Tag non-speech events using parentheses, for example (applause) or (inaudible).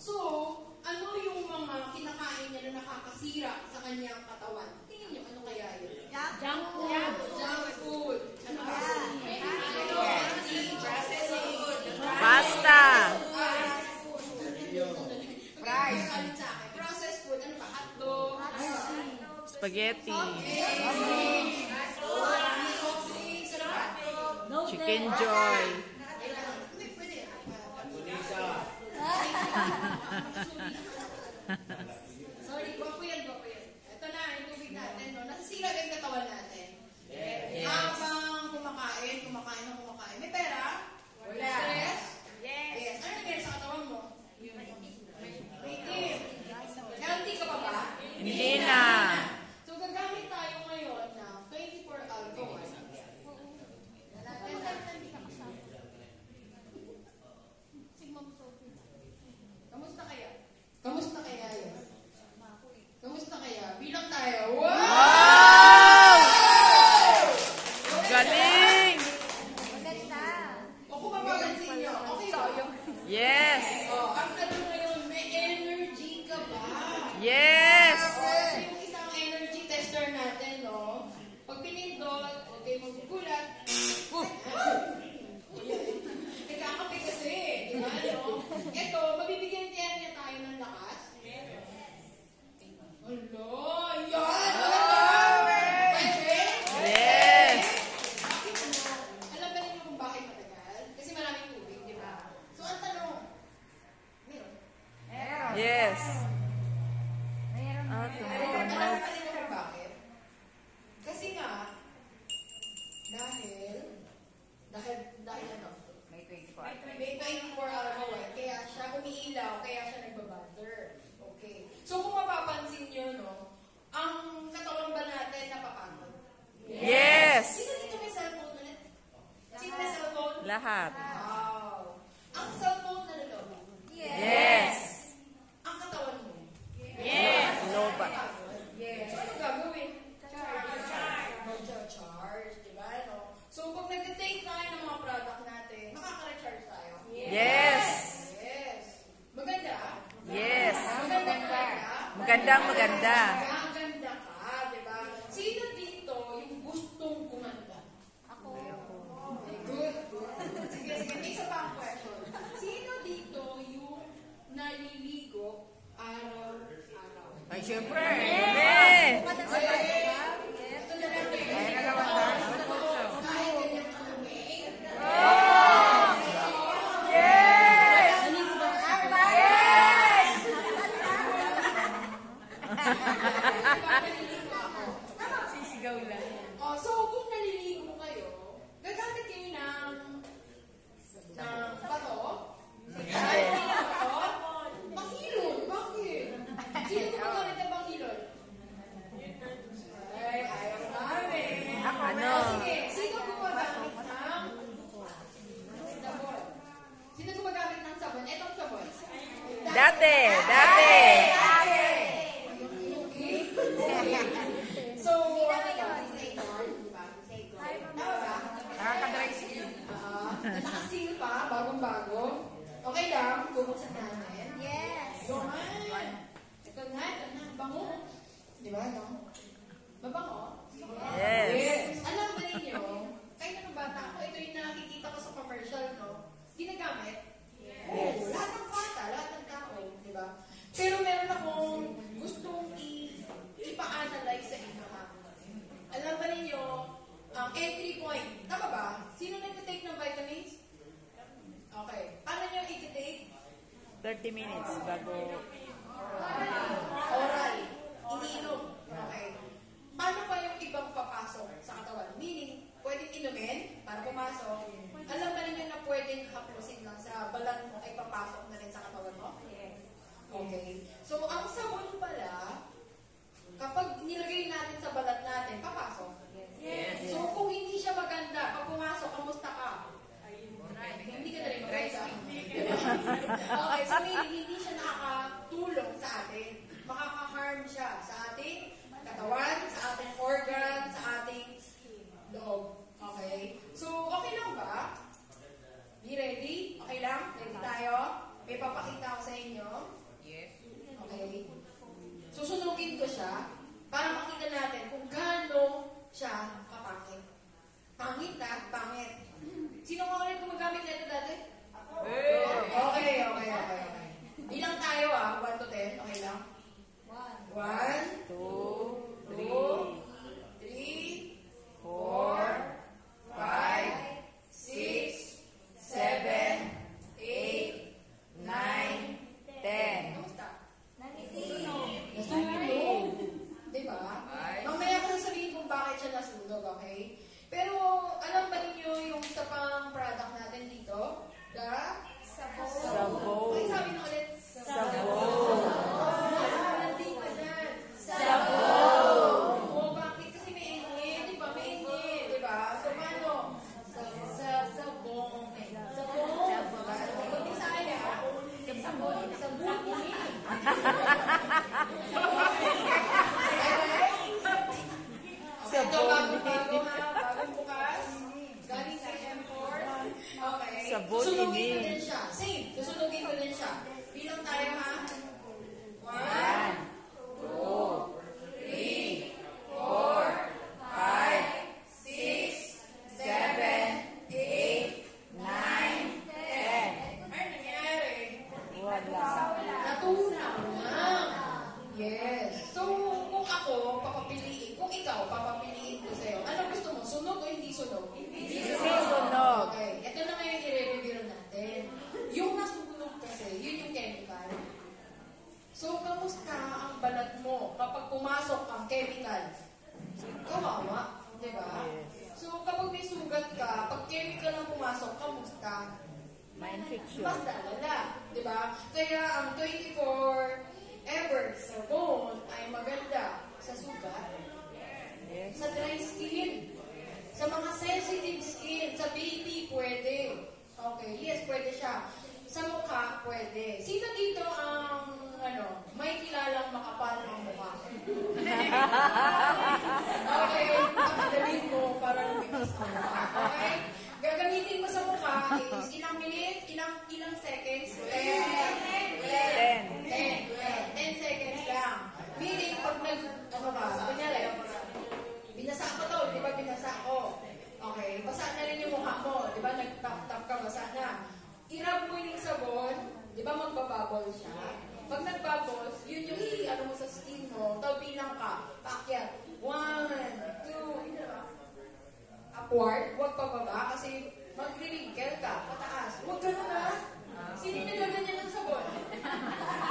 So, ano yung mga kinakain niya na nakakasira sa kanyang katawan? Tingin niyo, ano kaya yun? Junk food. Junk food. Ano ba? Pasta. Fries. Processed food. Ano ba? Hotdog. Spaghetti. Spaghetti. Chicken Joy. ハハハハ。Yes! Oh, ang tanong ngayon, may energy ka? Yes! Energy tester natin, no? Pag pinindot, huwag kayo magkukulat. Nagkakape kasi, di ba, no? Ito, mabibigyan niya tayo ng lakas. Meron. Hello? lahat. Wow. Ang cellphone na lalo? Yes. yes. Ang katawan mo? Yes. Ano yes. No, but... Yes. So, ano gagawin? Charge. Charge. Mag-charge, di? No? So, pag nag-take tayo ng mga product natin, makaka-recharge tayo? Yes. Yes. Maganda? Yes. Maganda. Magandang maganda. maganda. maganda. maganda. siempre so, ano ba? Tama ba? Nakakadry skin. Oo. Nakasil bagong-bago. Okay lang, bubuksan namin. Yes. Yan. Ito nga, ito na, bango. Di ba, no? Mabango? Yes. 30 minutes bago... Oral. Ininom. Okay. Paano pa yung ibang papasok sa katawan? Meaning, pwedeng inumin para pumasok. Alam ka na na pwedeng hapusin papapiliin, kung ikaw, papapiliin ko sa'yo, ano gusto mo? Sunog o hindi sunog? Hindi sunog. Okay. Ito na ngayon i-review natin. Yung nasunog kasi, yun yung chemical. So, kamusta ang balat mo kapag pumasok ang chemical? Kawawa. Di ba? So, kapag may sugat ka, pag chemical ang pumasok, kamusta? May infection. mas lalala, di ba? Kaya ang 24 ever sabon ay maganda sa sugat, Yes. sa dry skin, sa mga sensitive skin, sa baby pwede. Okay, yes, pwede siya. Sa mukha, pwede. Sino dito ang, ano, may kilalang makapal ang mukha? okay, papadalin mo para lumabas ang mukha. Okay? Gagamitin mo sa mukha is ilang minute, ilang ilang seconds? 10. 10. 10. 10 seconds lang. Meaning, pag nag, ano ba, kunyari, binasa ko to, di ba binasa ko? Okay, basa na rin yung mukha mo, di ba nag-tap-tap ka, basa na. I-rub mo yung sabon, di ba magbabubble siya? Pag nag-bubbles, yun yung i-ano mo sa skin mo, bilang ka, paakyat. One, two, upward, huwag pababa kasi magre-wrinkle ka, pataas. Huwag ganun na. Sino na gaganyan ng sabon? (laughs)